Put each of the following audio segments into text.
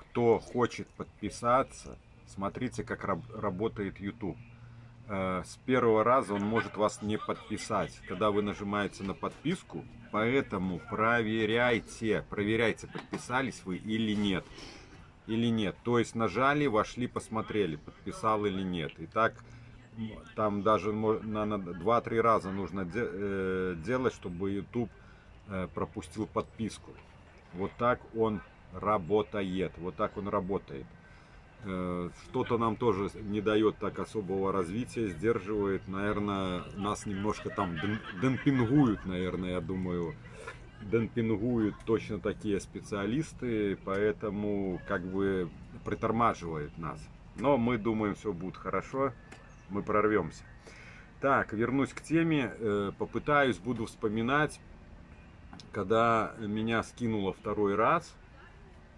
Кто хочет подписаться, смотрите, как работает YouTube. Э, с первого раза он может вас не подписать, когда вы нажимаете на подписку, поэтому проверяйте, проверяйте, подписались вы или нет. Или нет. То есть нажали, вошли, посмотрели, подписал или нет. И так там даже на 2-3 раза нужно э, делать, чтобы YouTube э, пропустил подписку. Вот так он работает. Вот так он работает. Э, что-то нам тоже не дает так особого развития, сдерживает. Наверное, нас немножко там демпингуют, наверное, я думаю. Демпингуют точно такие специалисты, поэтому как бы притормаживает нас. Но мы думаем, все будет хорошо, мы прорвемся. Так, вернусь к теме, э, попытаюсь, буду вспоминать, когда меня скинуло второй раз,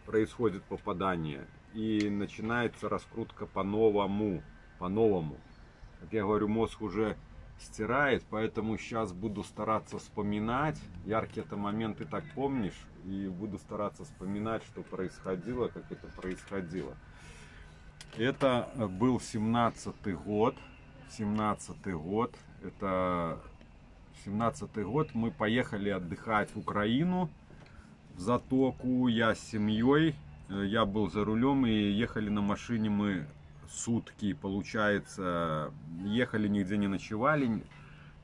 происходит попадание и начинается раскрутка по-новому, по-новому. Как я говорю, мозг уже стирает, поэтому сейчас буду стараться вспоминать. Яркие это моменты так помнишь, и буду стараться вспоминать, что происходило, как это происходило. Это был 17-й год, 17-й год, это 17-й год, мы поехали отдыхать в Украину, в Затоку, я с семьей, Э, я был за рулем и ехали на машине мы сутки, получается, ехали, нигде не ночевали,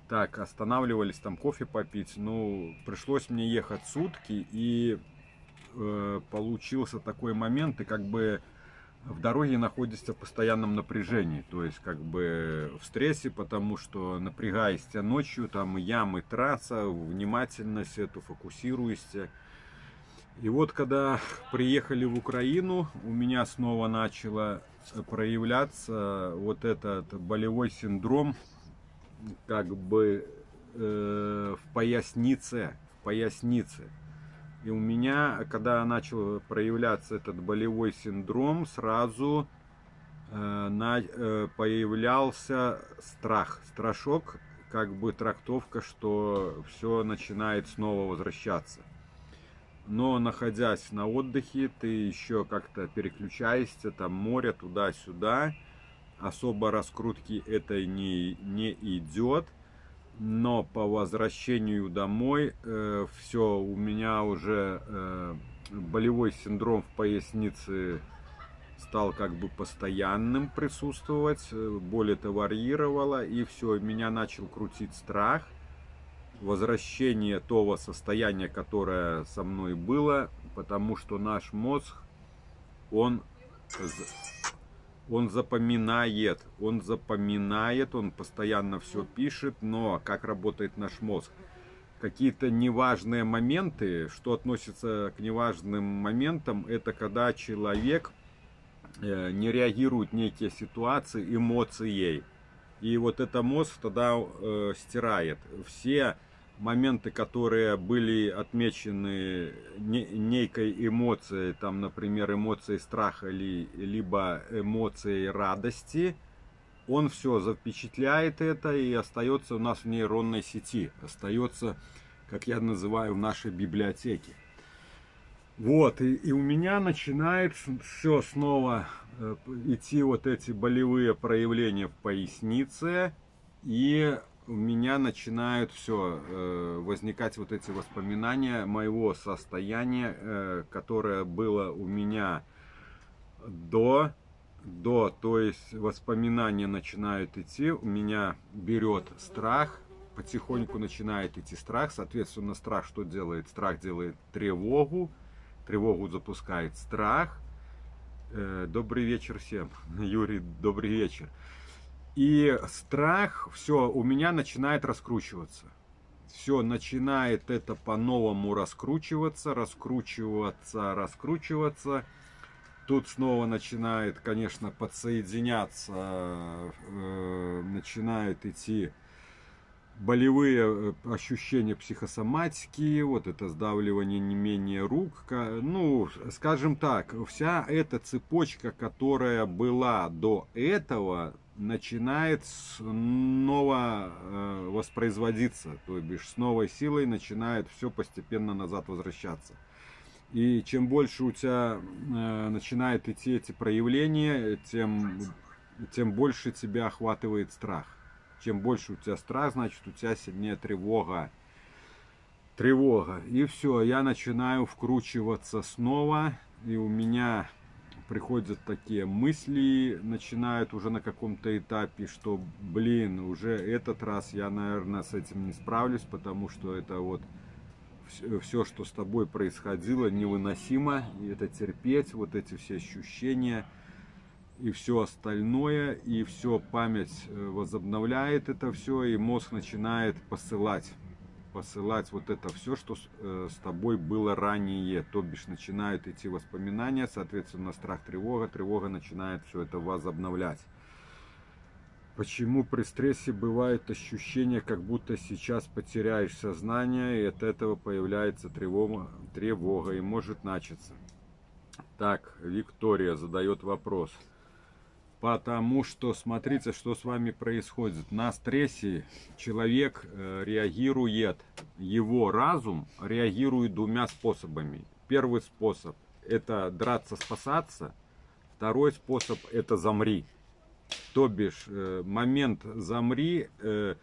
так, останавливались там кофе попить, ну, пришлось мне ехать сутки, и э, получился такой момент, и как бы в дороге находишься в постоянном напряжении, то есть как бы в стрессе, потому что напрягаешься ночью, там ямы, трасса, внимательность эту, фокусируешься, и вот когда приехали в Украину, у меня снова начало проявляться вот этот болевой синдром, как бы э, в пояснице, в пояснице. И у меня, когда начал проявляться этот болевой синдром, сразу э, на, э, появлялся страх, страшок, как бы трактовка, что все начинает снова возвращаться но находясь на отдыхе, ты еще как-то переключаешься, там море туда-сюда, особо раскрутки этой не, не идет, но по возвращению домой э, все, у меня уже э, болевой синдром в пояснице стал как бы постоянным присутствовать, э, боль это варьировала, и все, меня начал крутить страх – возвращение того состояния, которое со мной было, потому что наш мозг, он, он запоминает, он запоминает, он постоянно все пишет, но как работает наш мозг? Какие-то неважные моменты, что относится к неважным моментам, это когда человек э, не реагирует некие ситуации эмоцией. И вот это мозг тогда э, стирает. Все моменты, которые были отмечены некой эмоцией, там, например, эмоцией страха или, либо эмоцией радости, он все запечатляет это и остается у нас в нейронной сети, остается, как я называю, в нашей библиотеке. Вот, и, и у меня начинает все снова э, идти вот эти болевые проявления в пояснице, и у меня начинают все э, возникать вот эти воспоминания моего состояния, э, которое было у меня до, до, то есть воспоминания начинают идти, у меня берет страх, потихоньку начинает идти страх, соответственно страх что делает? Страх делает тревогу, тревогу запускает страх. Э, добрый вечер всем, Юрий, добрый вечер. И страх, все, у меня начинает раскручиваться. Все, начинает это по-новому раскручиваться, раскручиваться, раскручиваться. Тут снова начинает, конечно, подсоединяться, э, начинают идти болевые э, ощущения психосоматики, вот это сдавливание не менее рук. Ну, скажем так, вся эта цепочка, которая была до этого, начинает снова э, воспроизводиться, то бишь с новой силой начинает все постепенно назад возвращаться. И чем больше у тебя э, начинает идти эти проявления, тем, тем больше тебя охватывает страх. Чем больше у тебя страх, значит у тебя сильнее тревога. Тревога. И все, я начинаю вкручиваться снова, и у меня приходят такие мысли, начинают уже на каком-то этапе, что, блин, уже этот раз я, наверное, с этим не справлюсь, потому что это вот все, что с тобой происходило, невыносимо, и это терпеть, вот эти все ощущения и все остальное, и все память э, возобновляет это все, и мозг начинает посылать, посылать вот это все, что с, э, с тобой было ранее, то бишь начинают идти воспоминания, соответственно, страх, тревога, тревога начинает все это возобновлять. Почему при стрессе бывает ощущение, как будто сейчас потеряешь сознание, и от этого появляется тревога, тревога и может начаться? Так, Виктория задает вопрос. Потому что смотрите, что с вами происходит. На стрессе человек э, реагирует, его разум реагирует двумя способами. Первый способ это драться, спасаться. Второй способ это замри. То бишь, э, момент замри э,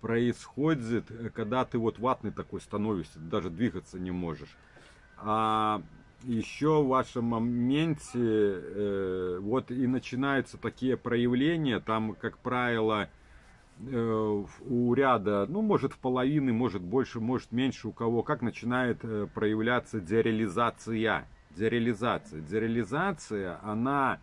происходит, когда ты вот ватный такой становишься, даже двигаться не можешь. А еще в вашем моменте э, вот и начинаются такие проявления, там, как правило, у ряда, ну, может, в половины, может, больше, может, меньше у кого, как начинает проявляться дереализация. Дереализация. Дереализация, она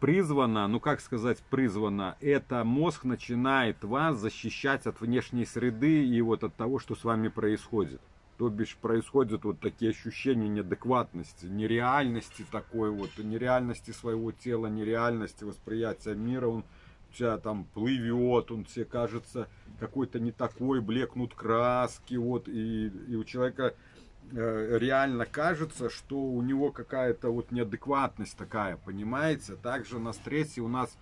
призвана, ну как сказать призвана, это мозг начинает вас защищать от внешней среды и вот от того, что с вами происходит. То бишь происходят вот такие ощущения неадекватности, нереальности такой вот, нереальности своего тела, нереальности восприятия мира. Он тебя там плывет, он тебе кажется какой-то не такой, блекнут краски, вот, и, и у человека Э, реально кажется, что у него какая-то вот неадекватность такая, понимаете? Также на стрессе у нас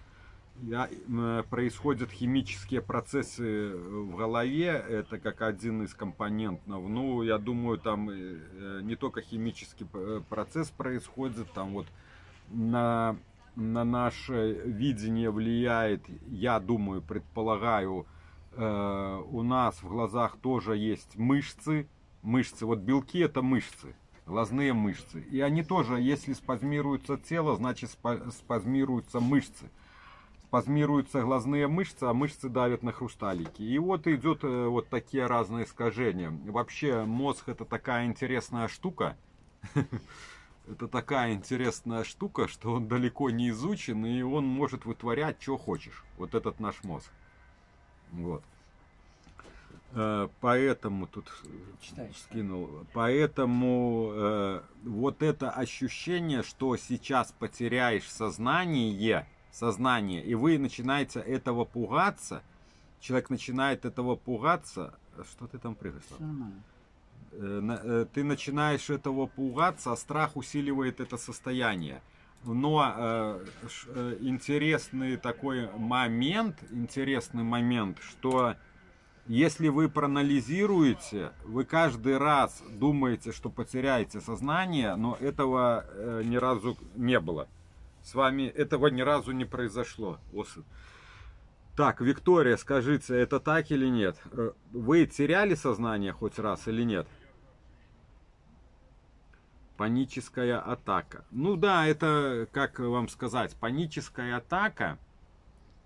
происходят химические процессы в голове, это как один из компонентов. Ну, я думаю, там э, не только химический процесс происходит, там вот на, на наше видение влияет, я думаю, предполагаю, э, у нас в глазах тоже есть мышцы, мышцы. Вот белки это мышцы, глазные мышцы. И они тоже, если спазмируется тело, значит спазмируются мышцы. Спазмируются глазные мышцы, а мышцы давят на хрусталики. И вот идет э, вот такие разные искажения. Вообще мозг это такая интересная штука. Это такая интересная штука, что он далеко не изучен, и он может вытворять, что хочешь. Вот этот наш мозг. Вот. Э, поэтому тут Читай, скинул. Поэтому э, вот это ощущение, что сейчас потеряешь сознание, сознание, и вы начинаете этого пугаться, человек начинает этого пугаться. Что ты там прыгаешь? Э, э, ты начинаешь этого пугаться, а страх усиливает это состояние. Но э, э интересный такой момент, интересный момент, что если вы проанализируете, вы каждый раз думаете, что потеряете сознание, но этого э, ни разу не было. С вами этого ни разу не произошло. Так, Виктория, скажите, это так или нет? Э, вы теряли сознание хоть раз или нет? Паническая атака. Ну да, это, как вам сказать, паническая атака –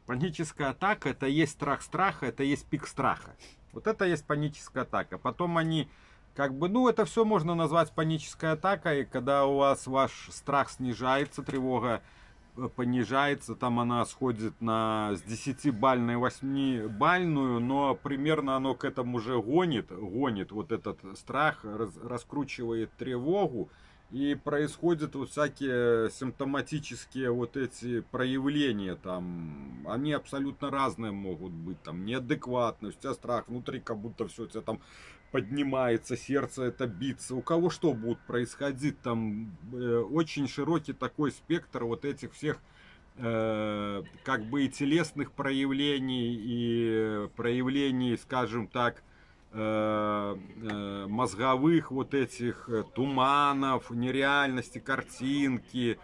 Паническая атака это есть страх страха, это есть пик страха. Вот это есть паническая атака. Потом они как бы, ну, это все можно назвать панической атакой, когда у вас ваш страх снижается, тревога э, понижается, там она сходит на с 10-бальной 8-бальную, но примерно оно к этому уже гонит, гонит вот этот страх, раз, раскручивает тревогу, и происходят вот всякие симптоматические вот эти проявления там, они абсолютно разные могут быть, там, неадекватность, у тебя страх внутри, как будто все у тебя там поднимается, сердце это биться, у кого что будет происходить, там э, очень широкий такой спектр вот этих всех э, как бы и телесных проявлений, и проявлений, скажем так, э, э, мозговых вот этих э, туманов, нереальности, картинки,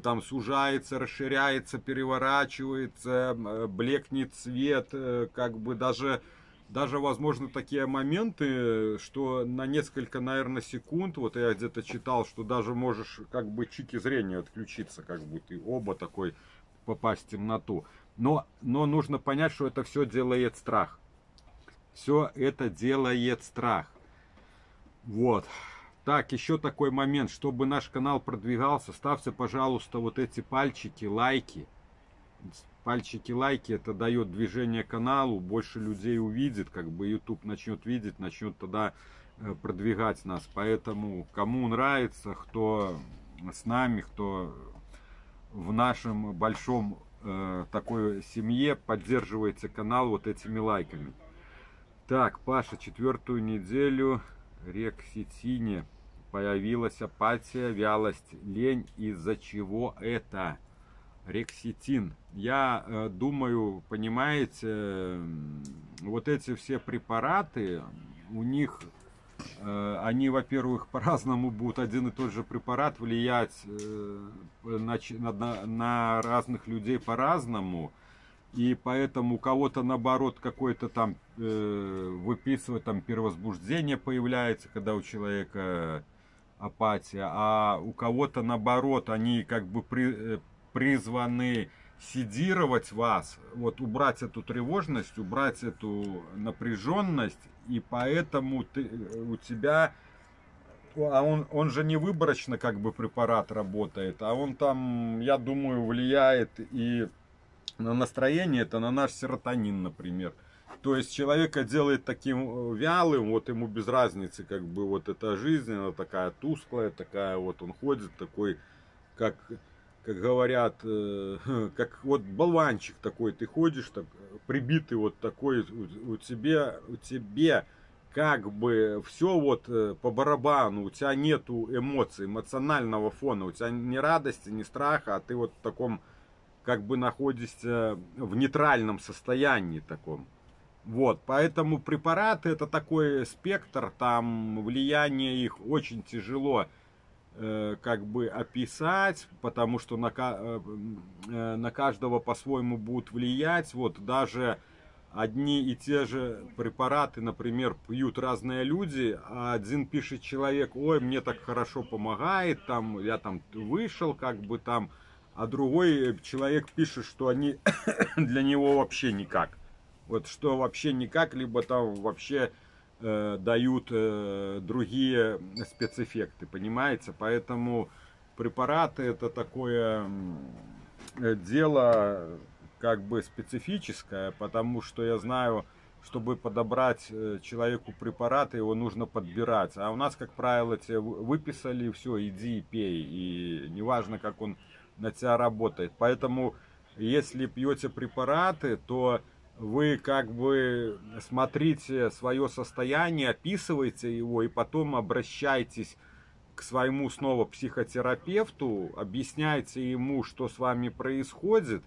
там сужается, расширяется, переворачивается, э, блекнет цвет, э, как бы даже даже, возможно, такие моменты, что на несколько, наверное, секунд, вот я где-то читал, что даже можешь как бы чики зрения отключиться, как бы ты оба такой попасть в темноту. Но, но нужно понять, что это все делает страх. Все это делает страх. Вот. Так, еще такой момент, чтобы наш канал продвигался, ставьте, пожалуйста, вот эти пальчики, лайки пальчики, лайки, это дает движение каналу, больше людей увидит, как бы YouTube начнет видеть, начнет тогда э, продвигать нас. Поэтому кому нравится, кто с нами, кто в нашем большом э, такой семье, поддерживайте канал вот этими лайками. Так, Паша, четвертую неделю рекситине появилась апатия, вялость, лень. Из-за чего это? Рекситин. Я э, думаю, понимаете, вот эти все препараты, у них э, они, во-первых, по-разному будут один и тот же препарат влиять э, на, на, на разных людей по-разному. И поэтому у кого-то наоборот какое-то там э, выписывать там перевозбуждение появляется, когда у человека апатия, а у кого-то наоборот они как бы при, призваны сидировать вас, вот убрать эту тревожность, убрать эту напряженность, и поэтому ты, у тебя, а он, он же не выборочно как бы препарат работает, а он там, я думаю, влияет и на настроение, это на наш серотонин, например. То есть человека делает таким э, вялым, вот ему без разницы, как бы вот эта жизнь, она такая тусклая, такая вот он ходит такой, как как говорят, э, как вот болванчик такой, ты ходишь, так, прибитый вот такой, у, у тебя, у тебе как бы все вот э, по барабану, у тебя нету эмоций, эмоционального фона, у тебя ни радости, ни страха, а ты вот в таком, как бы находишься в нейтральном состоянии таком. Вот, поэтому препараты это такой спектр, там влияние их очень тяжело как бы описать, потому что на, э, э, на каждого по-своему будут влиять. Вот даже одни и те же препараты, например, пьют разные люди, а один пишет человек, ой, мне так хорошо помогает, там, я там вышел, как бы там, а другой человек пишет, что они для него вообще никак. Вот что вообще никак, либо там вообще э, дают э, другие спецэффекты, понимаете? Поэтому препараты это такое э, дело как бы специфическое, потому что я знаю, чтобы подобрать человеку препараты, его нужно подбирать. А у нас, как правило, тебе выписали, все, иди и пей. И неважно, как он на тебя работает. Поэтому, если пьете препараты, то вы как бы смотрите свое состояние, описываете его и потом обращайтесь к своему снова психотерапевту, объясняйте ему, что с вами происходит,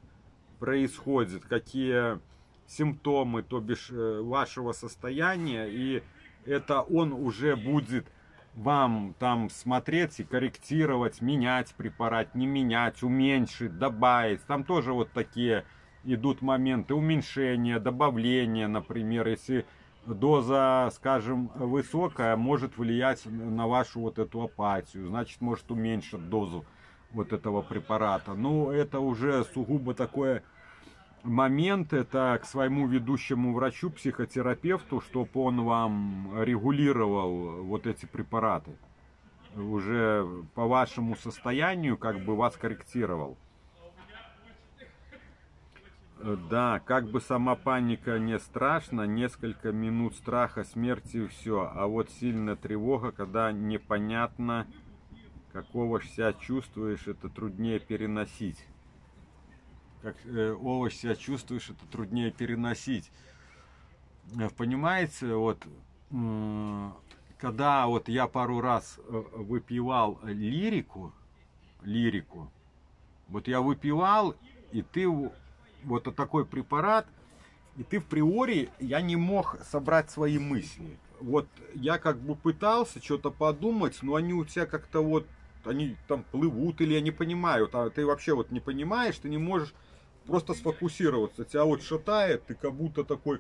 происходит, какие симптомы, то бишь э, вашего состояния, и это он уже будет вам там смотреть и корректировать, менять препарат, не менять, уменьшить, добавить. Там тоже вот такие идут моменты уменьшения, добавления, например, если доза, скажем, высокая, может влиять на вашу вот эту апатию, значит, может уменьшить дозу вот этого препарата. Ну, это уже сугубо такое момент, это к своему ведущему врачу, психотерапевту, чтобы он вам регулировал вот эти препараты. Уже по вашему состоянию как бы вас корректировал. Э, да, как бы сама паника не страшна, несколько минут страха смерти и все. А вот сильная тревога, когда непонятно, какого себя чувствуешь, это труднее переносить. Как э, овощ себя чувствуешь, это труднее переносить. Э, понимаете, вот э, когда вот я пару раз э, выпивал лирику, лирику, вот я выпивал, и ты вот такой препарат, И ты в приори, я не мог собрать свои мысли. Вот я как бы пытался что-то подумать, но они у тебя как-то вот, они там плывут или я не понимаю. А ты вообще вот не понимаешь, ты не можешь просто сфокусироваться. Тебя вот шатает, ты как будто такой